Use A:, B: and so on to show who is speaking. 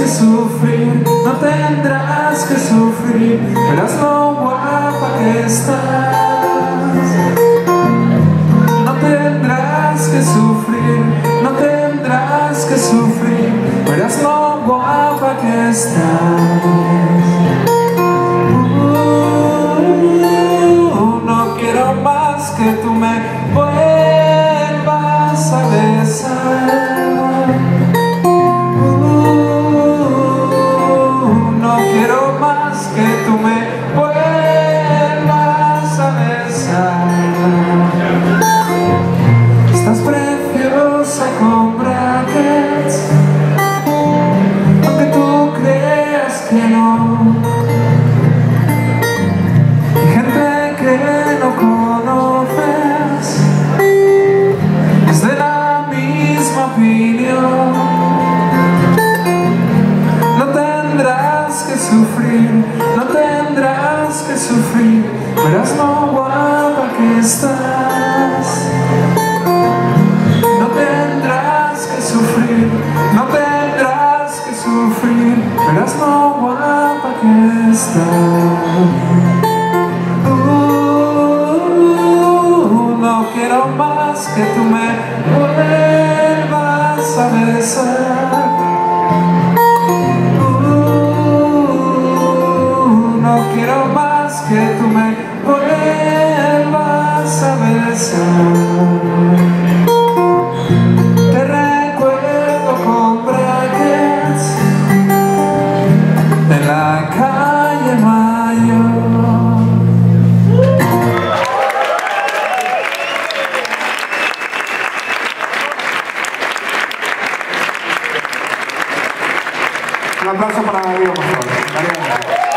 A: Que sufrir, no tendrás que sufrir, verás lo guapa que estás. No tendrás que sufrir, no tendrás que sufrir, verás lo guapa que estás. Uh, no quiero más que tú me vuelvas a besar. Sufrir Verás lo guapa que estás no tendrás que sufrir, no tendrás que sufrir, verás lo guapa que estás. Uh, no quiero más que tú me vuelvas a besar. Más que tú me vuelvas a besar. Te recuerdo con brackets En la calle Mayo
B: Un aplauso para Darío, por.